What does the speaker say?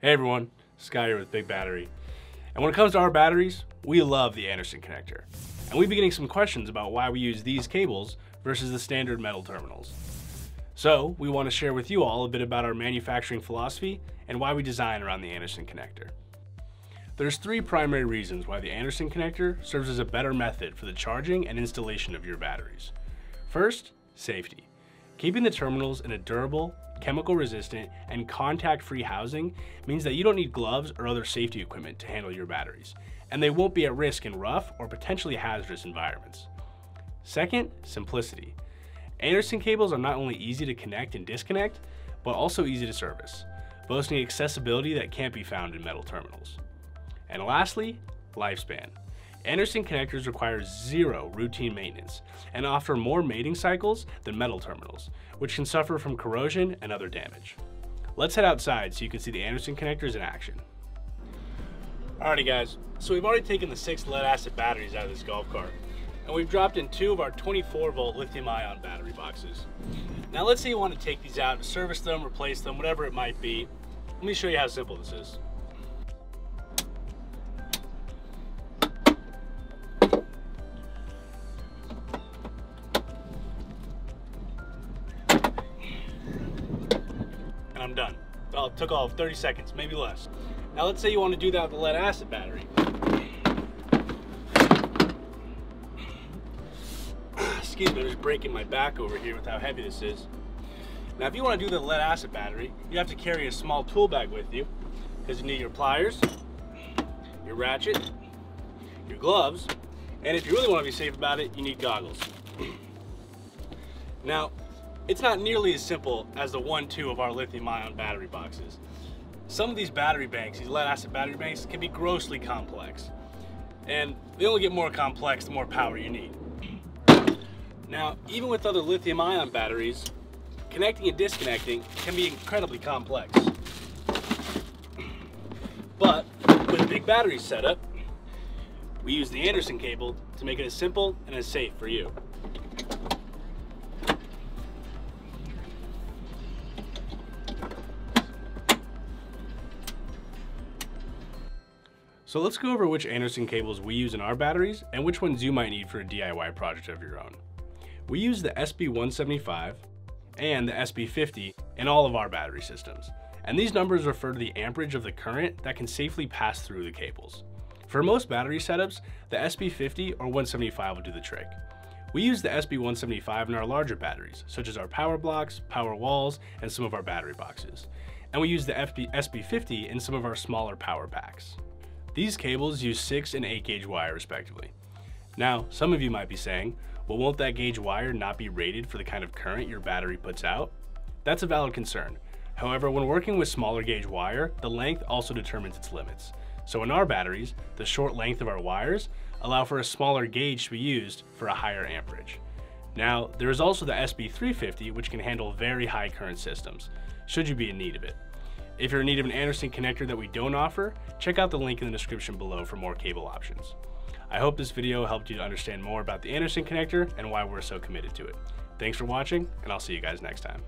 Hey everyone, Sky here with Big Battery. And when it comes to our batteries, we love the Anderson connector. And we've been getting some questions about why we use these cables versus the standard metal terminals. So we want to share with you all a bit about our manufacturing philosophy and why we design around the Anderson connector. There's three primary reasons why the Anderson connector serves as a better method for the charging and installation of your batteries. First, safety. Keeping the terminals in a durable, chemical resistant, and contact free housing means that you don't need gloves or other safety equipment to handle your batteries, and they won't be at risk in rough or potentially hazardous environments. Second, simplicity. Anderson cables are not only easy to connect and disconnect, but also easy to service, boasting accessibility that can't be found in metal terminals. And lastly, lifespan. Anderson connectors require zero routine maintenance and offer more mating cycles than metal terminals, which can suffer from corrosion and other damage. Let's head outside so you can see the Anderson connectors in action. Alrighty guys, so we've already taken the six lead acid batteries out of this golf cart and we've dropped in two of our 24 volt lithium ion battery boxes. Now let's say you want to take these out, service them, replace them, whatever it might be. Let me show you how simple this is. And I'm done. Well, it took all 30 seconds, maybe less. Now let's say you want to do that with a lead acid battery. Excuse me, I'm just breaking my back over here with how heavy this is. Now if you want to do the lead acid battery, you have to carry a small tool bag with you because you need your pliers, your ratchet, your gloves, and if you really want to be safe about it, you need goggles. Now, it's not nearly as simple as the one, two of our lithium ion battery boxes. Some of these battery banks, these lead acid battery banks, can be grossly complex. And they only get more complex the more power you need. Now, even with other lithium ion batteries, connecting and disconnecting can be incredibly complex. But with a big battery setup, we use the Anderson cable to make it as simple and as safe for you. So let's go over which Anderson cables we use in our batteries and which ones you might need for a DIY project of your own. We use the SB175 and the SB50 in all of our battery systems. And these numbers refer to the amperage of the current that can safely pass through the cables. For most battery setups, the SB50 or 175 will do the trick. We use the SB175 in our larger batteries, such as our power blocks, power walls, and some of our battery boxes. And we use the FB SB50 in some of our smaller power packs. These cables use 6 and 8 gauge wire respectively. Now, some of you might be saying, well won't that gauge wire not be rated for the kind of current your battery puts out? That's a valid concern. However, when working with smaller gauge wire, the length also determines its limits. So in our batteries, the short length of our wires allow for a smaller gauge to be used for a higher amperage. Now, there is also the SB350 which can handle very high current systems, should you be in need of it. If you're in need of an Anderson connector that we don't offer, check out the link in the description below for more cable options. I hope this video helped you to understand more about the Anderson connector and why we're so committed to it. Thanks for watching, and I'll see you guys next time.